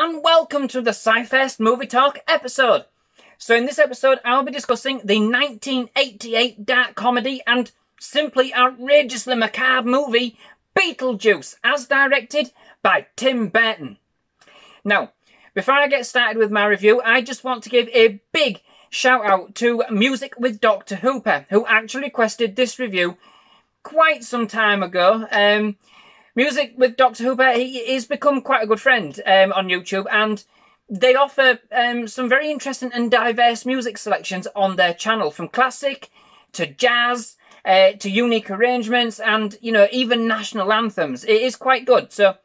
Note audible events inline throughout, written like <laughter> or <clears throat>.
and welcome to the SciFirst Movie Talk episode. So in this episode, I'll be discussing the 1988 dark comedy and simply outrageously macabre movie Beetlejuice, as directed by Tim Burton. Now, before I get started with my review, I just want to give a big shout out to Music with Dr. Hooper, who actually requested this review quite some time ago. Um, Music with Dr. Hooper, he, he's become quite a good friend um, on YouTube and they offer um, some very interesting and diverse music selections on their channel from classic to jazz uh, to unique arrangements and, you know, even national anthems. It is quite good. So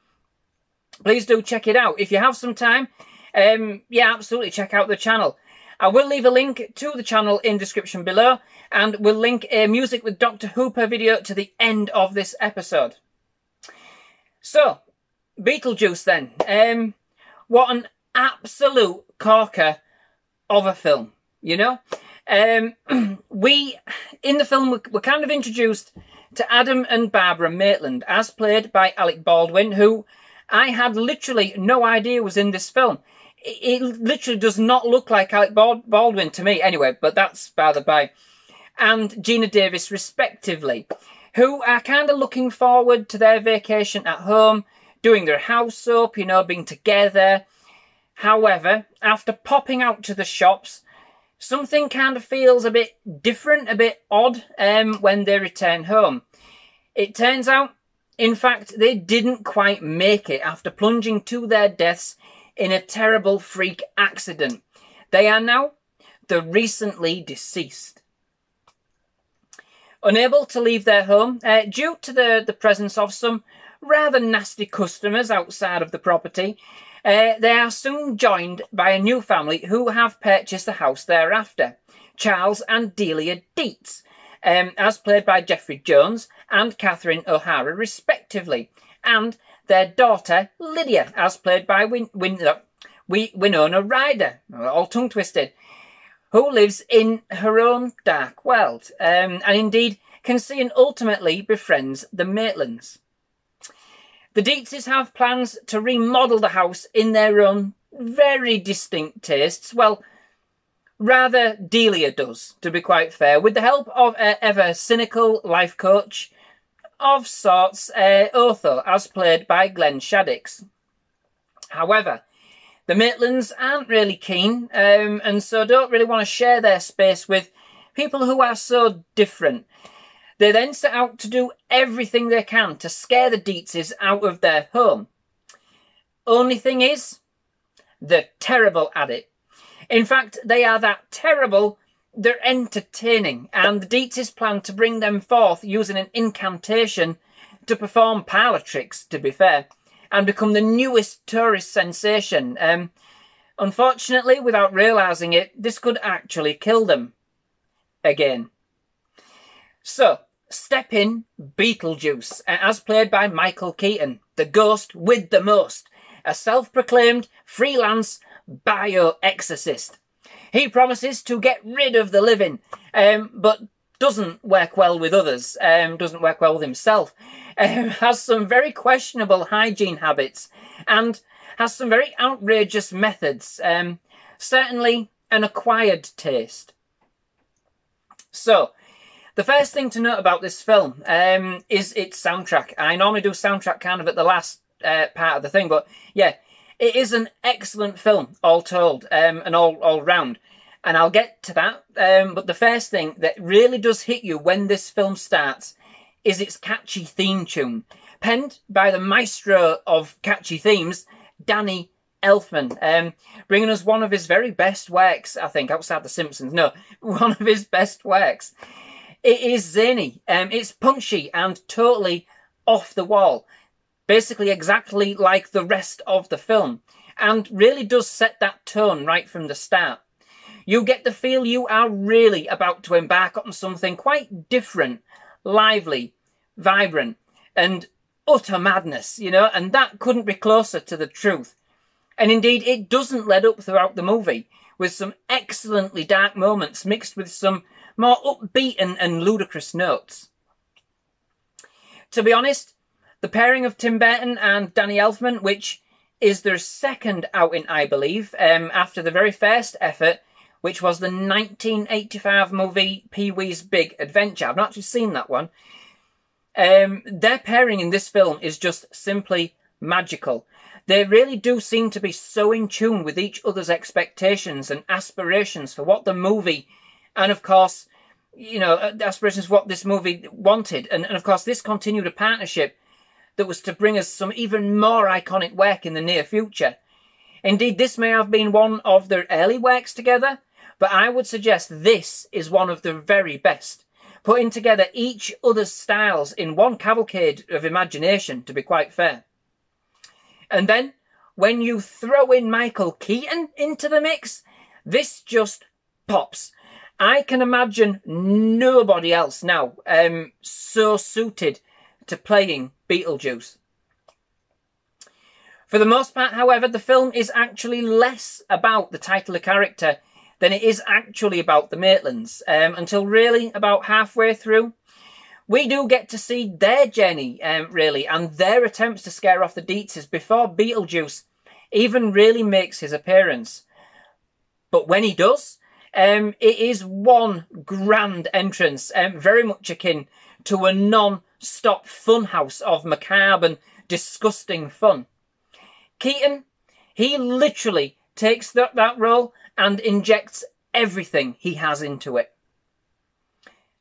please do check it out. If you have some time, um, yeah, absolutely check out the channel. I will leave a link to the channel in description below and we'll link a Music with Dr. Hooper video to the end of this episode. So, Beetlejuice then. Um, what an absolute corker of a film, you know? Um, <clears throat> we, in the film, we're kind of introduced to Adam and Barbara Maitland, as played by Alec Baldwin, who I had literally no idea was in this film. It, it literally does not look like Alec Baldwin to me, anyway, but that's by the by. And Geena Davis, respectively who are kind of looking forward to their vacation at home, doing their house up, you know, being together. However, after popping out to the shops, something kind of feels a bit different, a bit odd um, when they return home. It turns out, in fact, they didn't quite make it after plunging to their deaths in a terrible freak accident. They are now the recently deceased. Unable to leave their home uh, due to the, the presence of some rather nasty customers outside of the property, uh, they are soon joined by a new family who have purchased the house thereafter Charles and Delia Deetz, um, as played by Jeffrey Jones and Catherine O'Hara, respectively, and their daughter Lydia, as played by Win- Win- uh, Winona Ryder, all tongue twisted, who lives in her own dark world, um, and indeed can see and ultimately befriends the Maitlands. The Deetzes have plans to remodel the house in their own very distinct tastes. Well, rather Delia does, to be quite fair, with the help of a ever cynical life coach of sorts, uh, Otho, as played by Glenn Shadix. However, the Maitlands aren't really keen, um, and so don't really want to share their space with people who are so different. They then set out to do everything they can to scare the Deetzes out of their home. Only thing is, they're terrible at it. In fact, they are that terrible, they're entertaining, and the Deetzes plan to bring them forth using an incantation to perform parlour tricks, to be fair and become the newest tourist sensation. Um, unfortunately, without realising it, this could actually kill them. Again. So, step in Beetlejuice, as played by Michael Keaton, the ghost with the most, a self proclaimed freelance bio exorcist. He promises to get rid of the living, um, but doesn't work well with others, um, doesn't work well with himself, um, <laughs> has some very questionable hygiene habits, and has some very outrageous methods. Um, certainly an acquired taste. So, the first thing to note about this film um, is its soundtrack. I normally do soundtrack kind of at the last uh, part of the thing, but yeah, it is an excellent film, all told, um, and all all round and I'll get to that. Um, but the first thing that really does hit you when this film starts is its catchy theme tune, penned by the maestro of catchy themes, Danny Elfman, um, bringing us one of his very best works, I think, outside The Simpsons. No, <laughs> one of his best works. It is zany, um, it's punchy and totally off the wall. Basically, exactly like the rest of the film, and really does set that tone right from the start you get the feel you are really about to embark on something quite different, lively, vibrant, and utter madness, you know, and that couldn't be closer to the truth. And indeed, it doesn't let up throughout the movie, with some excellently dark moments mixed with some more upbeat and, and ludicrous notes. To be honest, the pairing of Tim Burton and Danny Elfman, which is their second outing, I believe, um, after the very first effort, which was the 1985 movie Pee Wee's Big Adventure. I've not actually seen that one. Um, their pairing in this film is just simply magical. They really do seem to be so in tune with each other's expectations and aspirations for what the movie, and of course, you know, uh, aspirations for what this movie wanted. And, and of course, this continued a partnership that was to bring us some even more iconic work in the near future. Indeed, this may have been one of their early works together, but I would suggest this is one of the very best, putting together each other's styles in one cavalcade of imagination, to be quite fair. And then, when you throw in Michael Keaton into the mix, this just pops. I can imagine nobody else now um, so suited to playing Beetlejuice. For the most part, however, the film is actually less about the titular character than it is actually about the Maitlands, um, until really about halfway through. We do get to see their journey, um, really, and their attempts to scare off the Deetzes before Beetlejuice even really makes his appearance. But when he does, um, it is one grand entrance, um, very much akin to a non stop funhouse of macabre and disgusting fun. Keaton, he literally takes that, that role and injects everything he has into it.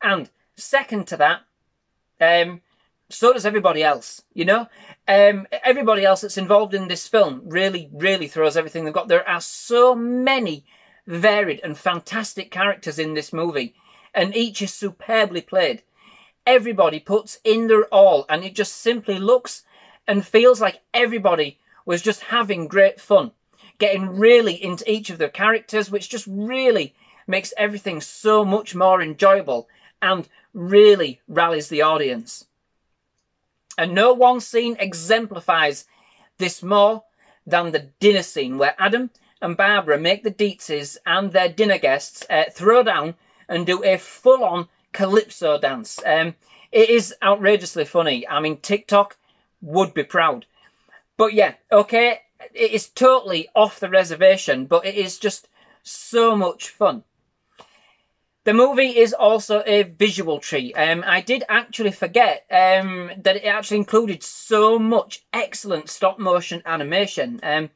And second to that, um, so does everybody else, you know? Um, everybody else that's involved in this film really, really throws everything they've got. There are so many varied and fantastic characters in this movie, and each is superbly played everybody puts in their all and it just simply looks and feels like everybody was just having great fun, getting really into each of their characters, which just really makes everything so much more enjoyable and really rallies the audience. And no one scene exemplifies this more than the dinner scene where Adam and Barbara make the Deetzes and their dinner guests uh, throw down and do a full on calypso dance. Um, it is outrageously funny. I mean, TikTok would be proud. But yeah, okay, it is totally off the reservation, but it is just so much fun. The movie is also a visual treat. Um, I did actually forget um, that it actually included so much excellent stop motion animation. Um,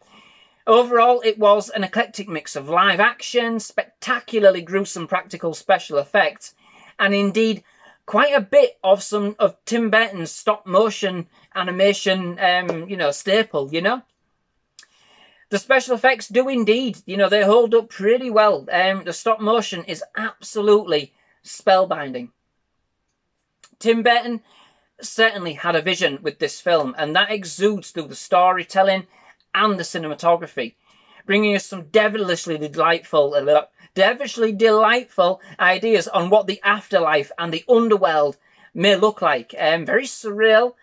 overall, it was an eclectic mix of live action, spectacularly gruesome practical special effects, and indeed quite a bit of some of Tim Burton's stop motion animation, um, you know, staple, you know. The special effects do indeed, you know, they hold up pretty well. Um, the stop motion is absolutely spellbinding. Tim Burton certainly had a vision with this film, and that exudes through the storytelling and the cinematography, bringing us some devilishly delightful, devilishly delightful ideas on what the afterlife and the underworld may look like. Um, very surreal,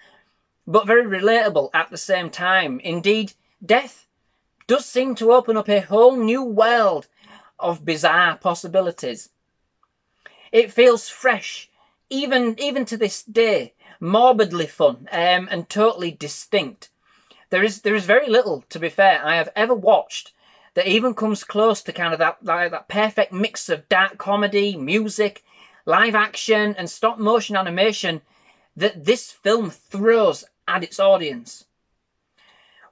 but very relatable at the same time. Indeed, death does seem to open up a whole new world of bizarre possibilities. It feels fresh, even even to this day, morbidly fun um, and totally distinct. There is there is very little, to be fair, I have ever watched that even comes close to kind of that, that, that perfect mix of dark comedy, music, live action, and stop motion animation that this film throws at its audience.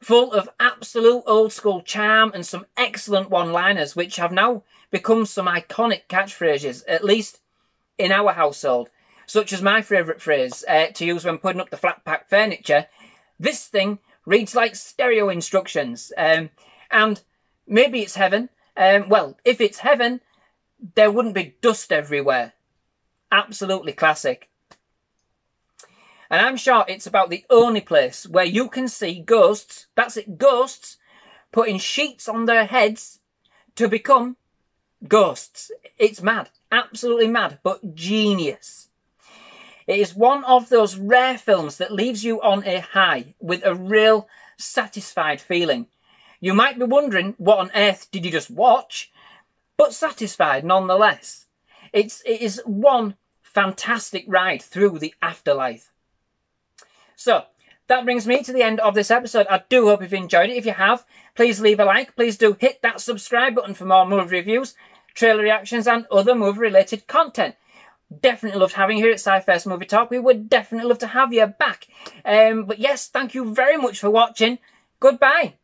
Full of absolute old school charm and some excellent one liners, which have now become some iconic catchphrases, at least in our household, such as my favourite phrase uh, to use when putting up the flat pack furniture this thing reads like stereo instructions. Um, and Maybe it's heaven. Um, well, if it's heaven, there wouldn't be dust everywhere. Absolutely classic. And I'm sure it's about the only place where you can see ghosts, that's it, ghosts, putting sheets on their heads to become ghosts. It's mad. Absolutely mad, but genius. It is one of those rare films that leaves you on a high with a real satisfied feeling. You might be wondering, what on earth did you just watch? But satisfied nonetheless. It's, it is one fantastic ride through the afterlife. So, that brings me to the end of this episode. I do hope you've enjoyed it. If you have, please leave a like. Please do hit that subscribe button for more movie reviews, trailer reactions, and other movie related content. Definitely loved having you here at Sci-First Movie Talk. We would definitely love to have you back. Um, but yes, thank you very much for watching. Goodbye.